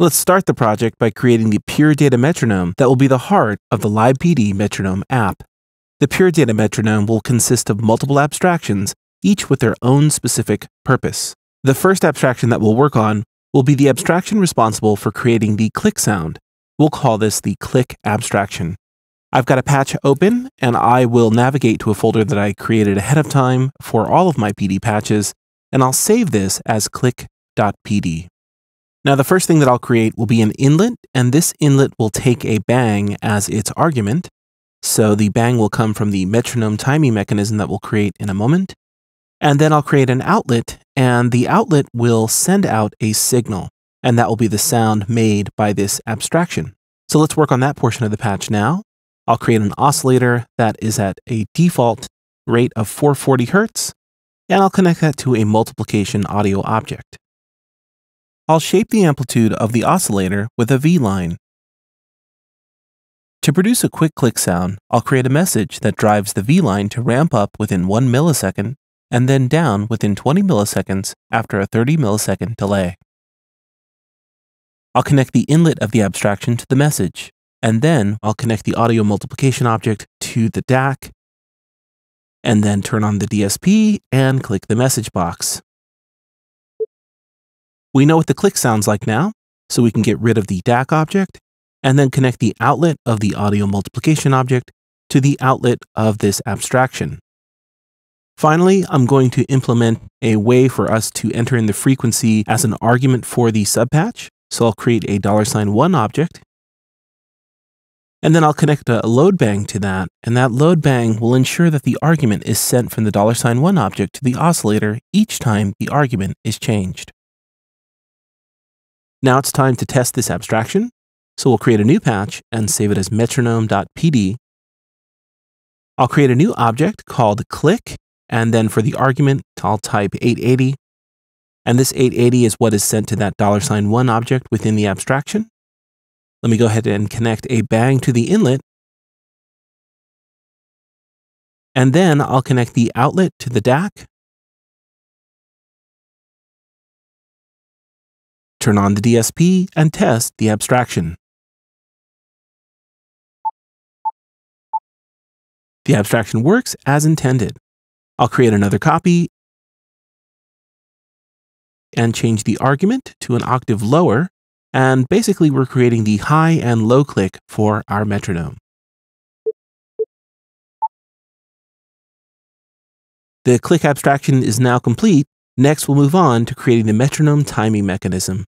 Let's start the project by creating the Pure Data Metronome that will be the heart of the libPD Metronome app. The Pure Data Metronome will consist of multiple abstractions, each with their own specific purpose. The first abstraction that we'll work on will be the abstraction responsible for creating the click sound. We'll call this the click abstraction. I've got a patch open and I will navigate to a folder that I created ahead of time for all of my PD patches, and I'll save this as click.pd. Now, the first thing that I'll create will be an inlet, and this inlet will take a bang as its argument. So the bang will come from the metronome timing mechanism that we'll create in a moment. And then I'll create an outlet, and the outlet will send out a signal, and that will be the sound made by this abstraction. So let's work on that portion of the patch now. I'll create an oscillator that is at a default rate of 440 Hertz, and I'll connect that to a multiplication audio object. I'll shape the amplitude of the oscillator with a V-line. To produce a quick click sound, I'll create a message that drives the V-line to ramp up within 1 millisecond and then down within 20 milliseconds after a 30 millisecond delay. I'll connect the inlet of the abstraction to the message, and then I'll connect the audio multiplication object to the DAC, and then turn on the DSP and click the message box. We know what the click sounds like now, so we can get rid of the DAC object and then connect the outlet of the audio multiplication object to the outlet of this abstraction. Finally, I'm going to implement a way for us to enter in the frequency as an argument for the subpatch. So I'll create a $1 object, and then I'll connect a load bang to that, and that load bang will ensure that the argument is sent from the $1 object to the oscillator each time the argument is changed. Now it's time to test this abstraction. So we'll create a new patch and save it as metronome.pd. I'll create a new object called click, and then for the argument, I'll type 880. And this 880 is what is sent to that dollar sign $1 object within the abstraction. Let me go ahead and connect a bang to the inlet. And then I'll connect the outlet to the DAC turn on the DSP, and test the abstraction. The abstraction works as intended. I'll create another copy and change the argument to an octave lower, and basically we're creating the high and low click for our metronome. The click abstraction is now complete. Next, we'll move on to creating the metronome timing mechanism.